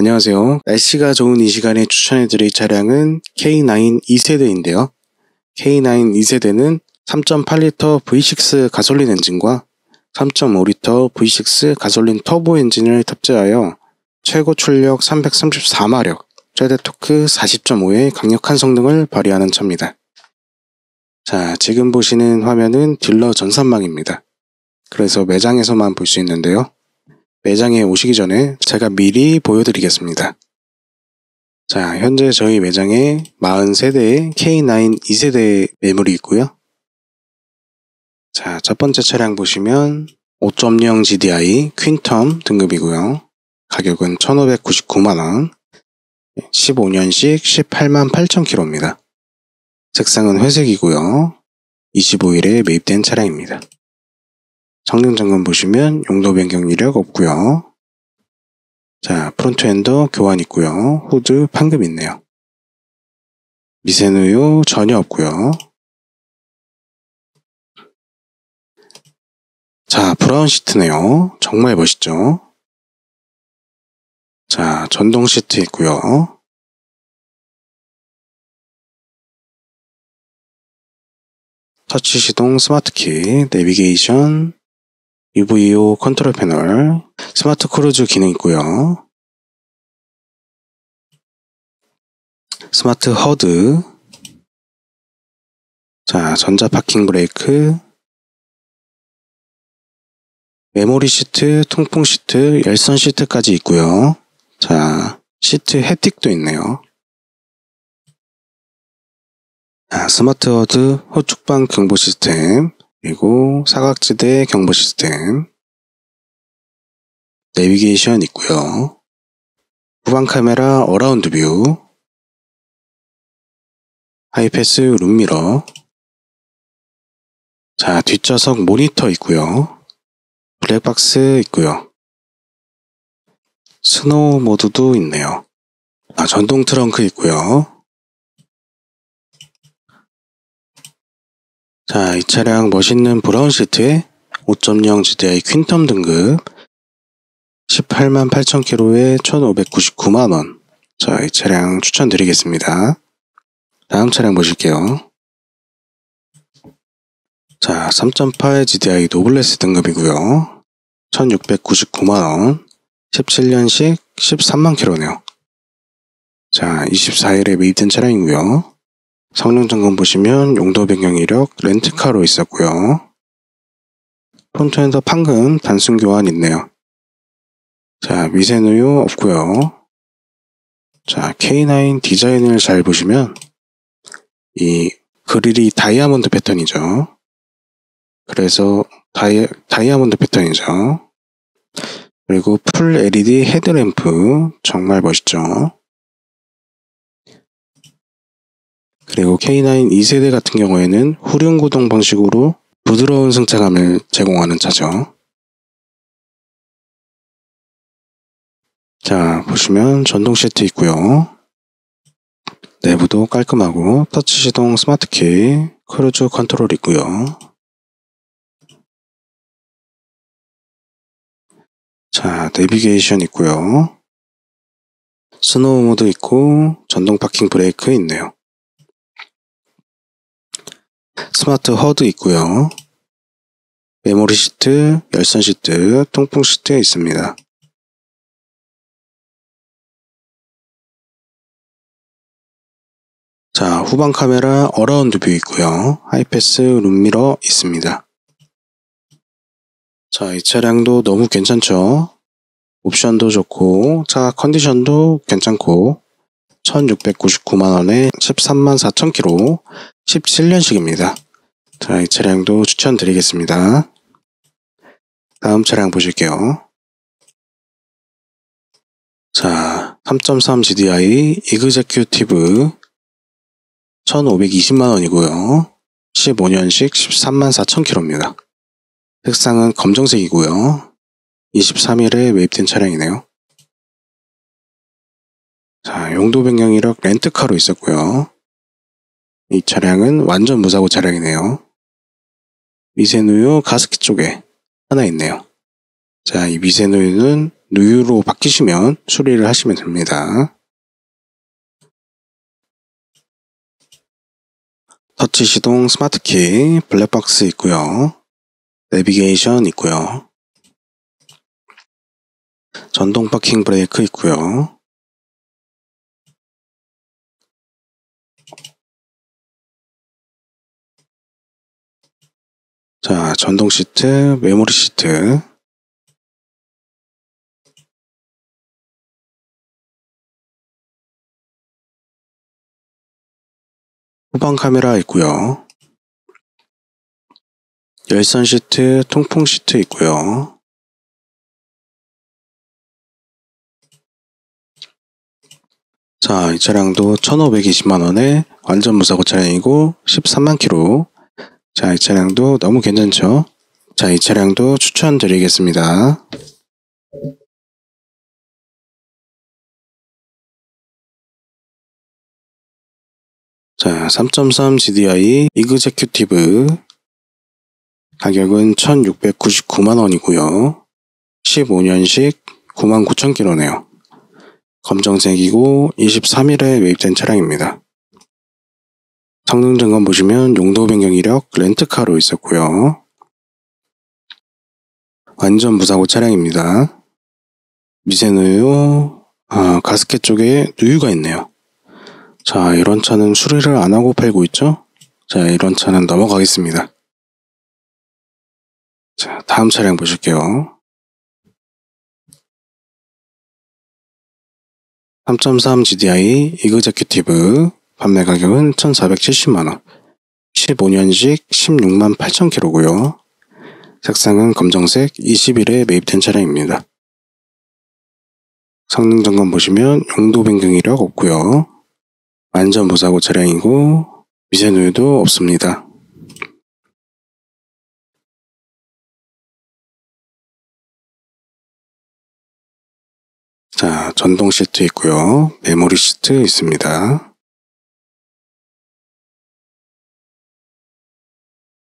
안녕하세요. 날씨가 좋은 이 시간에 추천해드릴 차량은 K9 2세대인데요. K9 2세대는 3.8L V6 가솔린 엔진과 3.5L V6 가솔린 터보 엔진을 탑재하여 최고 출력 334마력, 최대 토크 40.5의 강력한 성능을 발휘하는 차입니다. 자, 지금 보시는 화면은 딜러 전산망입니다. 그래서 매장에서만 볼 수 있는데요. 매장에 오시기 전에 제가 미리 보여드리겠습니다. 자, 현재 저희 매장에 40세대의 K9 2세대 매물이 있고요. 자, 첫 번째 차량 보시면 5.0 GDI 퀸텀 등급이고요. 가격은 1,599만원, 15년식 18만 8천 킬로입니다. 색상은 회색이고요. 25일에 매입된 차량입니다. 성능 점검 보시면 용도 변경 이력 없고요. 자, 프론트 휀더 교환 있고요. 후드 판금 있네요. 미세누유 전혀 없고요. 자, 브라운 시트네요. 정말 멋있죠? 자, 전동 시트 있고요. 터치 시동 스마트 키, 내비게이션, UVO 컨트롤 패널, 스마트 크루즈 기능 있고요. 스마트 HUD, 자, 전자 파킹 브레이크, 메모리 시트, 통풍 시트, 열선 시트까지 있고요. 자, 시트 혜택도 있네요. 아, 스마트 HUD 후측방 경보 시스템, 그리고 사각지대 경보 시스템, 내비게이션 있고요. 후방 카메라 around view, 하이패스 룸미러, 자, 뒷좌석 모니터 있고요. 블랙박스 있고요. snow mode도 있네요. 아, 전동 트렁크 있고요. 자, 이 차량 멋있는 브라운 시트에 5.0 GDI 퀀텀 등급 18만 8천 킬로에 1,599만 원. 자, 이 차량 추천드리겠습니다. 다음 차량 보실게요. 자, 3.8 GDI 노블레스 등급이고요. 1,699만 원. 17년식 13만 킬로네요. 자, 24일에 매입된 차량이고요. 성능 점검 보시면 용도 변경 이력 렌트카로 있었고요. 프론트 휀더 판금 단순 교환 있네요. 자, 미세누유 없고요. 자, K9 디자인을 잘 보시면 이 그릴이 다이아몬드 패턴이죠. 그래서 다이, 다이아몬드 패턴이죠. 그리고 full LED 헤드램프 정말 멋있죠. 그리고 K9 2세대 같은 경우에는 후륜 구동 방식으로 부드러운 승차감을 제공하는 차죠. 자, 보시면 전동 시트 있고요. 내부도 깔끔하고 터치 시동 스마트 키, cruise control 있고요. 자, 내비게이션 있고요. snow 모드 있고 전동 parking 브레이크 있네요. 스마트 HUD 있고요. 메모리 시트, 열선 시트, 통풍 시트 있습니다. 자, 후방 카메라 around view 있고요. 하이패스 룸미러 있습니다. 자, 이 차량도 너무 괜찮죠? 옵션도 좋고, 차 컨디션도 괜찮고, 1699만원에 13만 4천 키로 17년식입니다. 자, 이 차량도 추천드리겠습니다. 다음 차량 보실게요. 자, 3.3 GDI 이그제큐티브 1520만원이고요. 15년식 13만 4천키로입니다. 색상은 검정색이고요. 23일에 매입된 차량이네요. 자, 용도 변경 이력 렌트카로 있었고요. 이 차량은 완전 무사고 차량이네요. 미세누유 가스키 쪽에 하나 있네요. 자, 이 미세누유는 누유로 바뀌시면 수리를 하시면 됩니다. 터치 시동 스마트키 블랙박스 있고요. 내비게이션 있고요. 전동 parking 브레이크 있고요. 자, 전동 시트, 메모리 시트. 후방 카메라 있고요. 열선 시트, 통풍 시트 있고요. 자, 이 차량도 1,520만원에 완전 무사고 차량이고 13만 킬로. 자, 이 차량도 너무 괜찮죠? 자, 이 차량도 추천드리겠습니다. 자, 3.3 GDI 이그제큐티브 가격은 1,699만원이고요. 15년식 99,000km네요. 검정색이고 23일에 매입된 차량입니다. 성능 점검 보시면 용도 변경 이력 렌트카로 있었고요. 완전 무사고 차량입니다. 미세누유 아, 가스켓 쪽에 누유가 있네요. 자 이런 차는 수리를 안 하고 팔고 있죠? 자 이런 차는 넘어가겠습니다. 자 다음 차량 보실게요. 3.3 GDI 이그제큐티브 판매 가격은 1,470만원 15년식 16만 8천 킬로고요 색상은 검정색 20일에 매입된 차량입니다. 성능 점검 보시면 용도 변경 이력 없고요 완전 무사고 차량이고 미세누유도 없습니다. 자, 전동 시트 있고요. 메모리 시트 있습니다.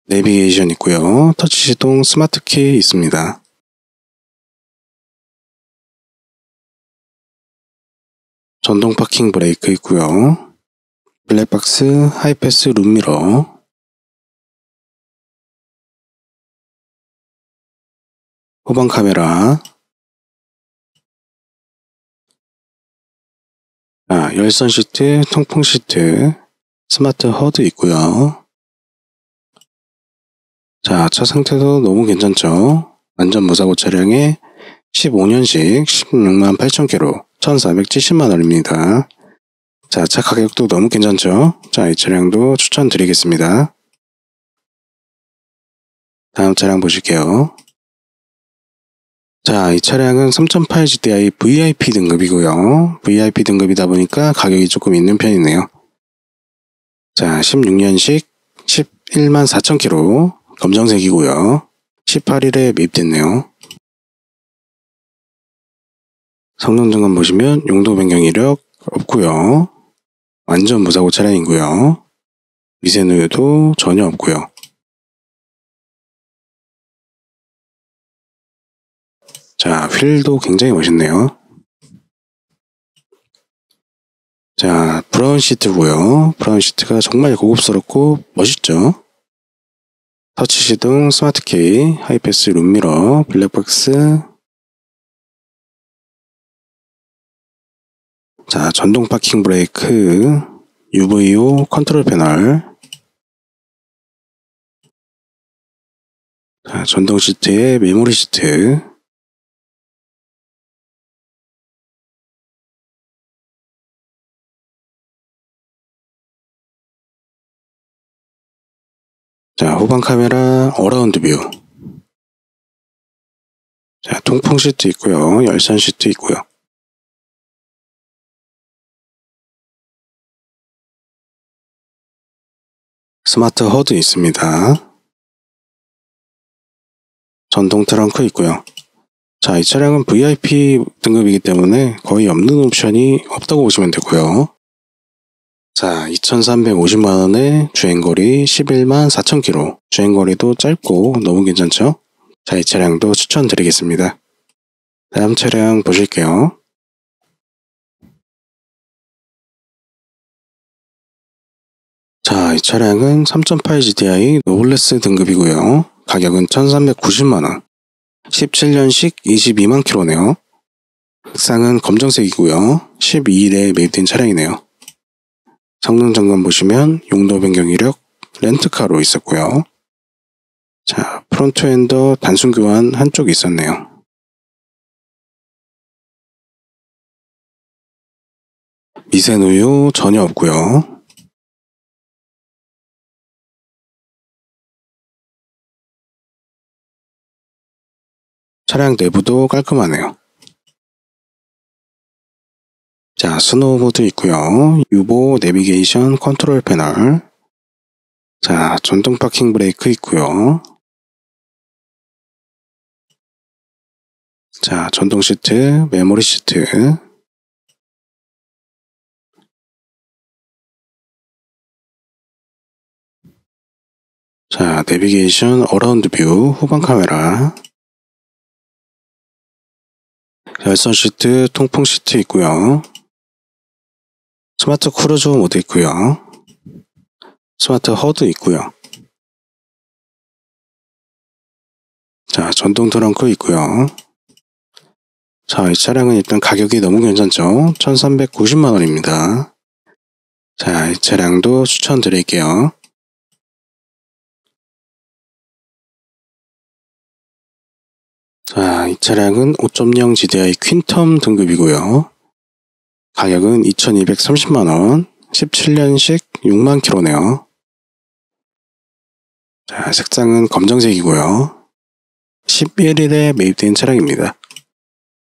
내비게이션 있고요. 터치 시동 스마트 키 있습니다. 전동 parking 브레이크 있고요. 블랙박스 하이패스 룸미러 후방 카메라 자, 열선 시트, 통풍 시트, 스마트 HUD 있고요. 자, 차 상태도 너무 괜찮죠? 완전 무사고 차량에 15년식 16만 8천 킬로 1,470만 원입니다. 자, 차 가격도 너무 괜찮죠? 자, 이 차량도 추천드리겠습니다. 다음 차량 보실게요. 자, 이 차량은 3.8 GDI VIP 등급이고요. VIP 등급이다 보니까 가격이 조금 있는 편이네요. 자, 16년식 11만 4천 킬로 검정색이고요. 18일에 매입됐네요. 성능 점검 보시면 용도 변경 이력 없고요. 완전 무사고 차량이고요. 미세누유도 전혀 없고요. 자, 휠도 굉장히 멋있네요. 자, 브라운 시트고요. 브라운 시트가 정말 고급스럽고 멋있죠? 터치 시동, 스마트키, 하이패스 룸미러, 블랙박스. 자, 전동 parking 브레이크, UVO 컨트롤 패널. 자, 전동 시트에 메모리 시트 후방 카메라 around view. 자, 통풍 시트 있고요. 열선 시트 있고요. 스마트 HUD 있습니다. 전동 트렁크 있고요. 자, 이 차량은 VIP 등급이기 때문에 거의 없는 옵션이 없다고 보시면 되고요. 자, 2,350만 원에 주행거리 11만 4천키로. 주행거리도 짧고 너무 괜찮죠? 자, 이 차량도 추천드리겠습니다. 다음 차량 보실게요. 자, 이 차량은 3.8 GDI 노블레스 등급이고요. 가격은 1390만원. 17년식 22만 킬로네요. 색상은 검정색이고요. 12일에 매입된 차량이네요. 성능 점검 보시면 용도 변경 이력 렌트카로 있었고요. 자, front 펜더 단순 교환 한쪽 있었네요. 미세 누유 전혀 없고요. 차량 내부도 깔끔하네요. 자, snow 모드 있고요. UVO 내비게이션 컨트롤 패널. 자, 전동 parking 브레이크 있고요. 자, 전동 시트, 메모리 시트. 자, 내비게이션 around view 후방 카메라. 열선 시트, 통풍 시트 있고요. 스마트 크루즈 모드 있고요. 스마트 HUD 있고요. 자, 전동 트렁크 있고요. 자, 이 차량은 일단 가격이 너무 괜찮죠? 1390만원입니다. 자, 이 차량도 추천드릴게요. 자, 이 차량은 5.0 GDI 퀸텀 등급이고요. 가격은 2230만원, 17년식 6만 킬로네요. 자, 색상은 검정색이고요. 11일에 매입된 차량입니다.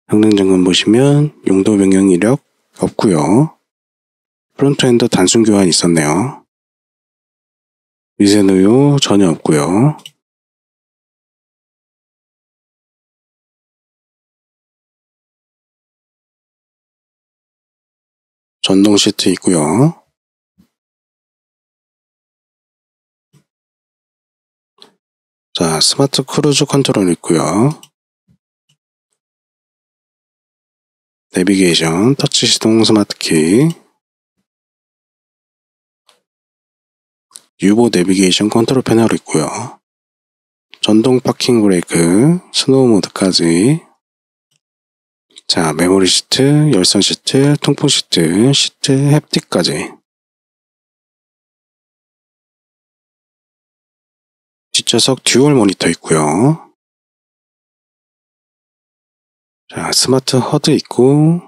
성능 점검 보시면 용도 변경 이력 없고요. front 펜더 단순 교환 있었네요. 미세누유 전혀 없고요. 전동 시트 있고요. 자, 스마트 cruise control 있고요. 내비게이션, 터치 시동 스마트 키, UVO 내비게이션 컨트롤 패널 있고요. 전동 parking 브레이크, snow 모드까지 자, 메모리 시트, 열선 시트, 통풍 시트, 시트 haptic까지 뒷좌석 dual 모니터 있고요. 자, 스마트 HUD 있고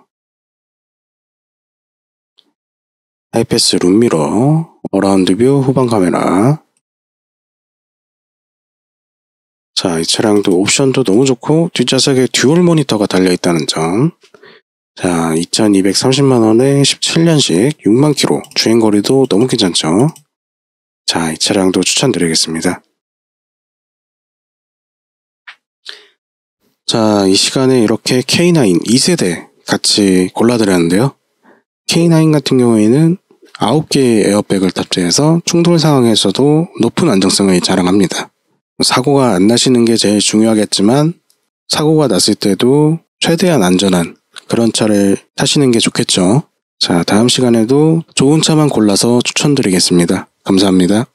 하이패스 룸미러, around view 후방 카메라 자, 이 차량도 옵션도 너무 좋고 뒷좌석에 dual 모니터가 달려있다는 점 자, 2230만원에 17년식 6만 킬로 주행거리도 너무 괜찮죠? 자, 이 차량도 추천드리겠습니다. 자, 이 시간에 이렇게 K9 2세대 같이 골라드렸는데요. K9 같은 경우에는 9개의 에어백을 탑재해서 충돌 상황에서도 높은 안정성을 자랑합니다. 사고가 안 나시는 게 제일 중요하겠지만 사고가 났을 때도 최대한 안전한 그런 차를 타시는 게 좋겠죠. 자, 다음 시간에도 좋은 차만 골라서 추천드리겠습니다. 감사합니다.